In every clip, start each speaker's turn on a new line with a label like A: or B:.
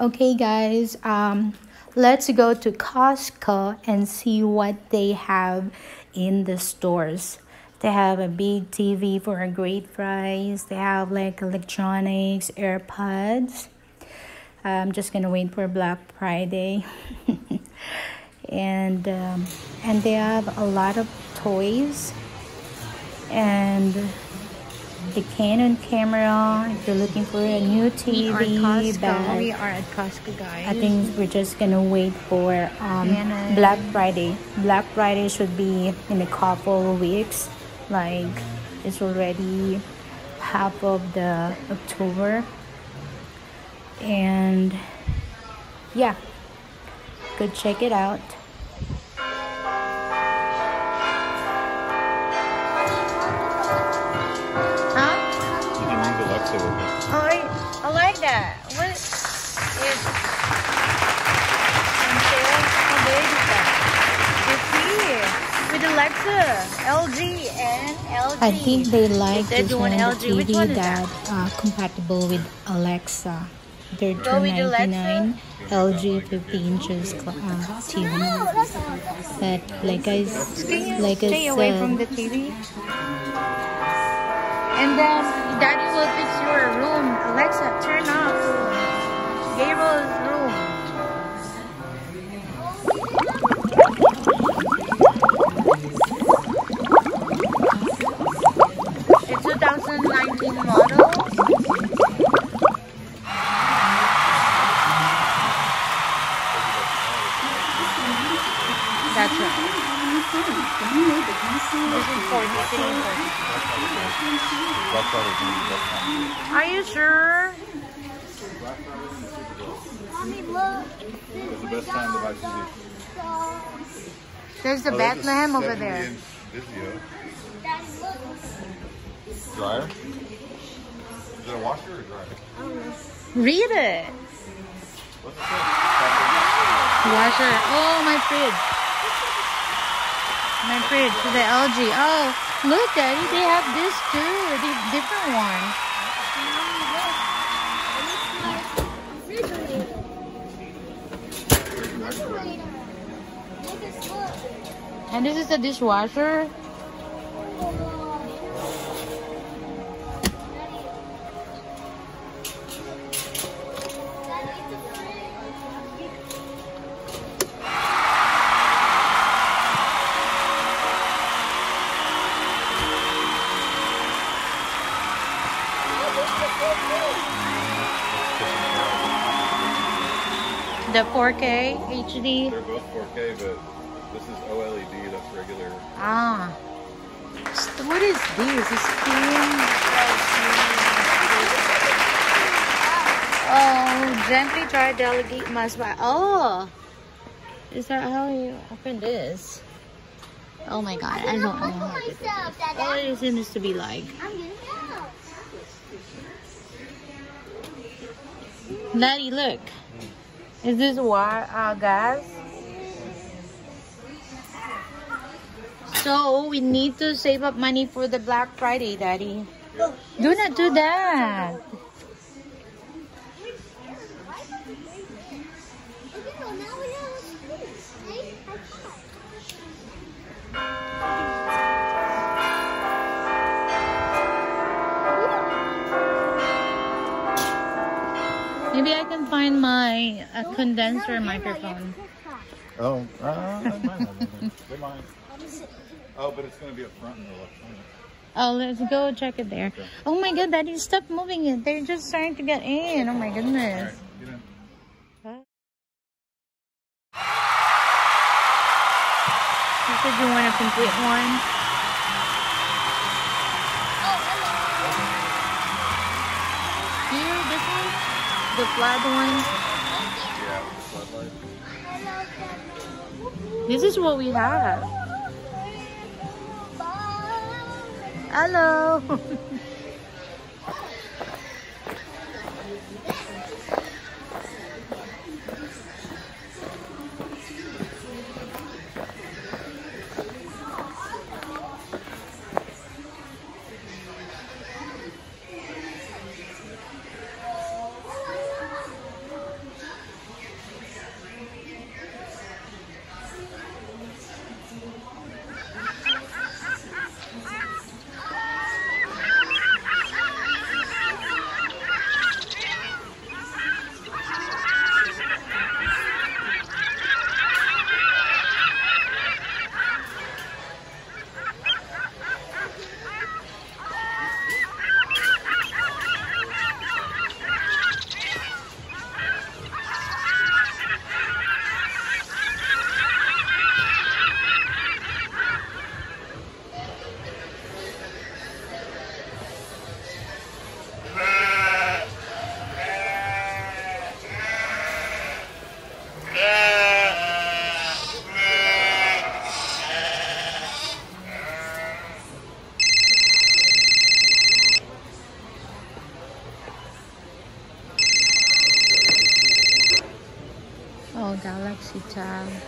A: Okay, guys, um, let's go to Costco and see what they have in the stores. They have a big TV for a great price. They have like electronics, AirPods. I'm just gonna wait for Black Friday. and um, and they have a lot of toys and the Canon camera if you're looking for a new TV
B: we are, Costco. we are at Costco guys
A: I think we're just gonna wait for um, Black Friday. Black Friday should be in a couple of weeks. Like it's already half of the October, and yeah, go check it out.
B: Oh, I, I like that. What is on sale? How big is here with Alexa, LG, and LG.
A: I think they like
B: They're
A: this
B: doing
A: one,
B: LG.
A: the
B: Which
A: TV
B: one is
A: that uh, compatible with Alexa. They're
B: with Alexa?
A: 299 LG 50 inches uh, TV. But like I like I
B: stay away from the TV? And then Daddy will fix your room. Alexa, turn off Gabriel's Are you sure?
C: Mommy, look.
D: It's the best time to buy TV.
B: There's the
D: Oh, there's
B: Bethlehem over there.
D: Vizio. Dryer? Is it a washer or a dryer?
B: Read it.
D: What's it say?
B: Washer. Oh, my fridge. My fridge. The LG. Oh, look, Daddy. They have this too. The different one. And this is the dishwasher. The 4K HD.
D: They're both 4K, but this is OLED. That's regular.
B: Ah. What is this? Oh, gently try delegate must buy. Oh, is that how you open this? Oh my god, I don't know how to do this. What is it needs to be like?
C: I'm getting out.
B: Daddy, look. Is this wire uh, gas? So we need to save up money for the Black Friday, Daddy. Do not do that. Find my uh, condenser microphone.
D: Oh, uh, they might have anything. They might. Oh, but it's going to be up front in the electronic.
B: Oh, let's go check it there. Oh my god, Daddy, stop moving it. They're just starting to get in. Oh my goodness.
D: right, get in.
B: You said you want a complete one? Flat one?
D: Yeah, with the floodlight.
B: This is what we have. Hello.
A: sita.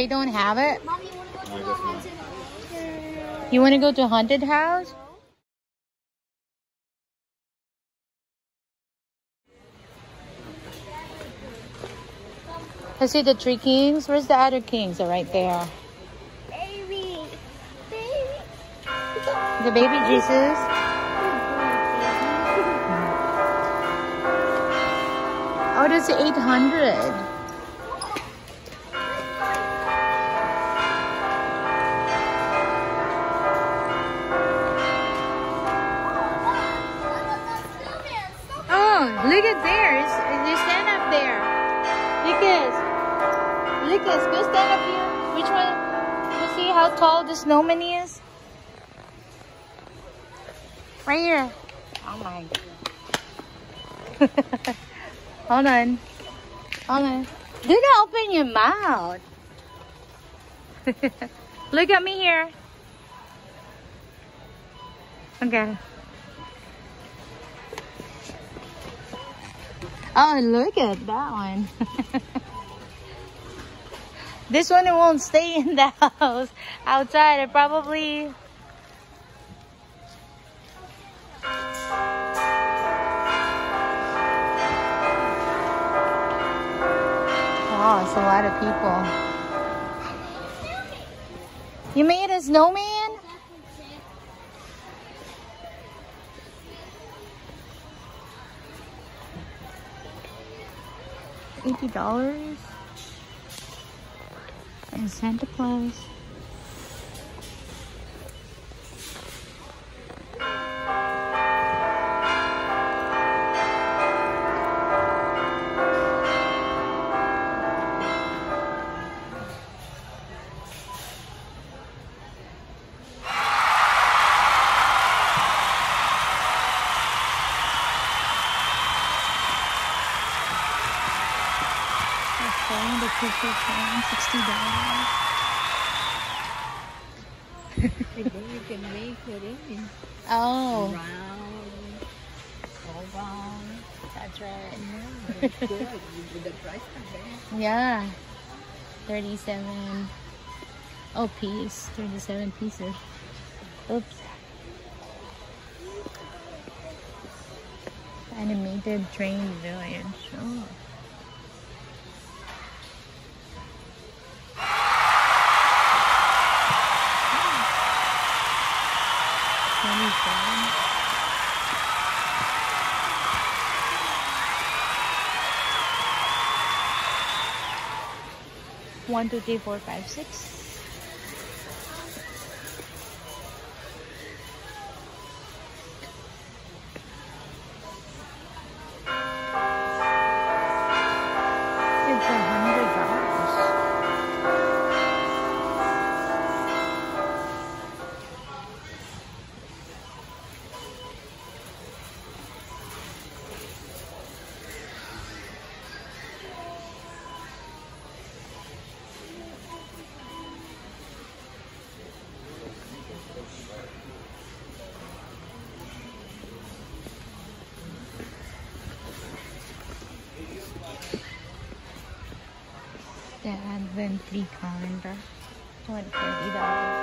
A: They don't have it?
C: Mom, you want to go to
D: I
C: the haunted house?
A: You want to go to haunted house? I see the three kings. Where's the other kings? They're right there.
C: Baby. Baby.
A: The baby Jesus. Oh, that's 800. How tall the snowman is? Right here. Oh my. Hold on. Hold on. Do not open your mouth. Look at me here. Okay. Oh, look at that one. This one won't stay in the house. Outside, it probably Wow, it's a lot of people. You made a snowman? $80? is Santa Claus. Okay, the sixty dollars.
B: And then you can make it in
A: Oh,
B: round, all round.
A: that's right.
B: Yeah, it's good. With the price.
A: Yeah, thirty-seven. Oh, piece, thirty-seven pieces. Oops. Animated train village. Oh. 1, 2, 3, 4, 5, 6. 7 three calendar. $130.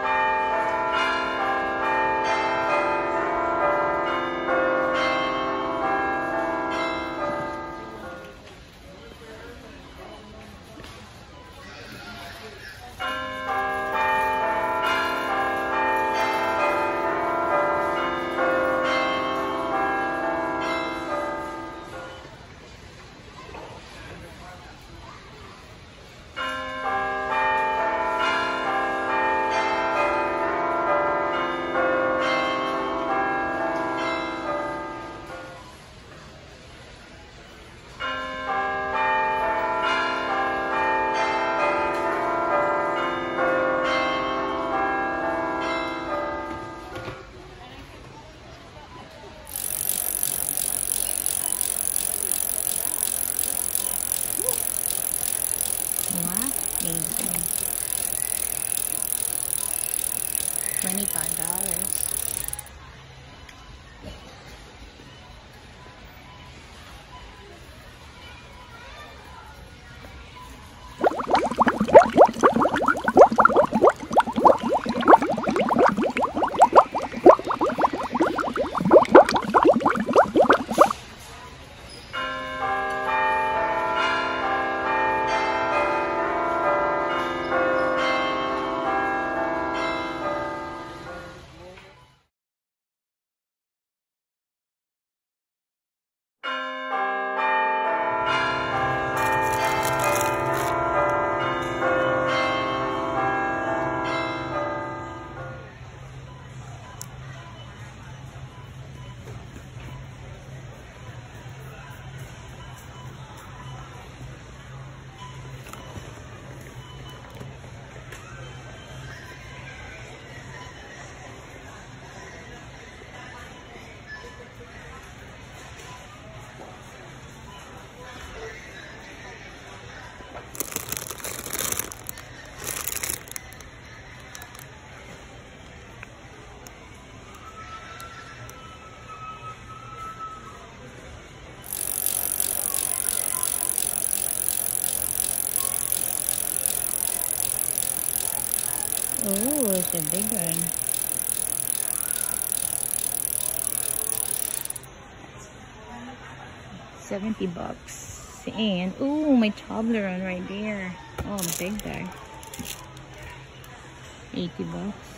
A: Oh, it's a big one. Seventy bucks. And oh, my Toblerone right there. Oh, big bag. Eighty bucks.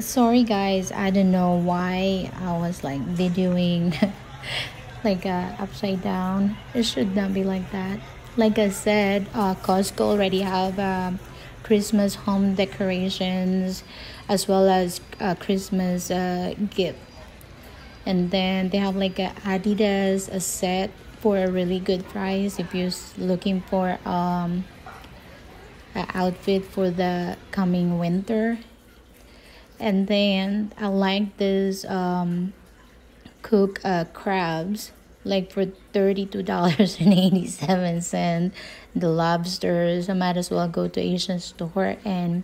A: Sorry guys, I don't know why I was like videoing like uh, upside down. It should not be like that. Like I said, uh, Costco already have um, Christmas home decorations as well as uh, Christmas uh, gift. And then they have like a Adidas a set for a really good price if you're looking for um, an outfit for the coming winter. And then I like this um, cook uh, crabs like for $32.87 the lobsters i might as well go to asian store and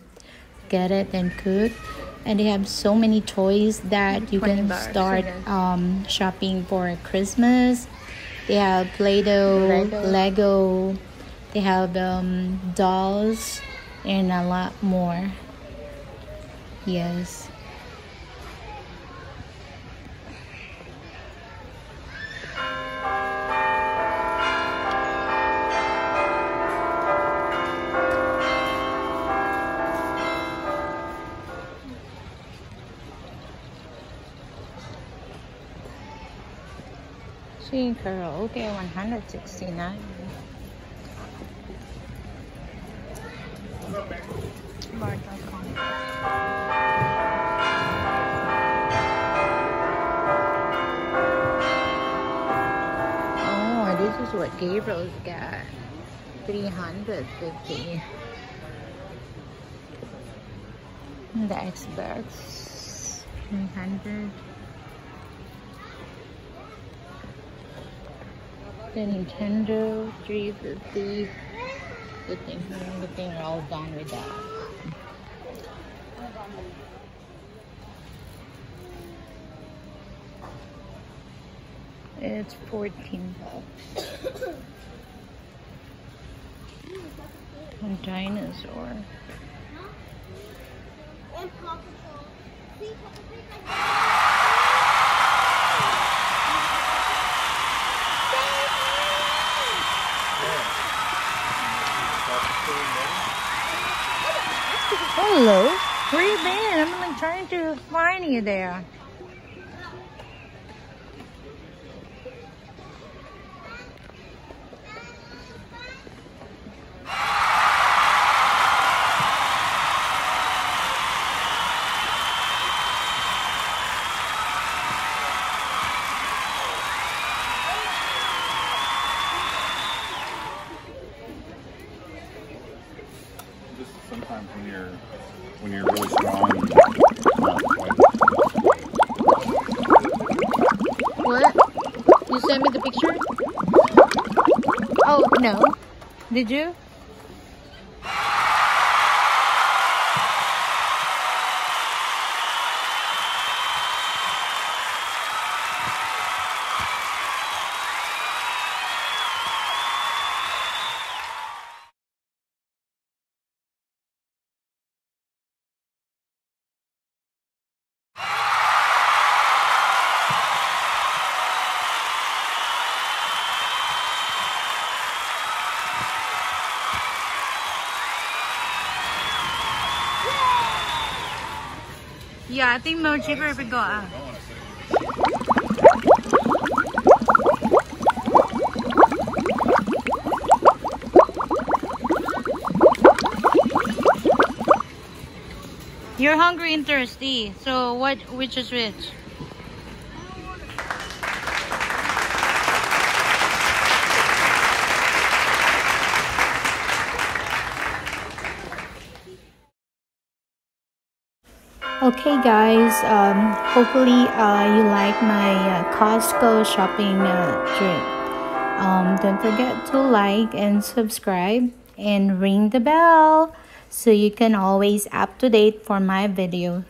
A: get it and cook. And they have so many toys that you can start um, shopping for christmas. They have play-doh
B: Lego.
A: lego. They have um, dolls and a lot more yes Singing karaoke 169. Gabriel's got. 350. The Xbox 300. The Nintendo 350. Good thing, good thing we're all done with that. It's 14. A dinosaur.
C: Hello,
B: where you
D: been? I'm like trying to find you
B: there. Did you? Yeah, I think more cheaper if we go out. You're hungry and thirsty. So what? Which is which?
A: Okay, guys. Um, hopefully, uh, you like my uh, Costco shopping uh, trip. Um, don't forget to like and subscribe and ring the bell so you can always up to date for my video.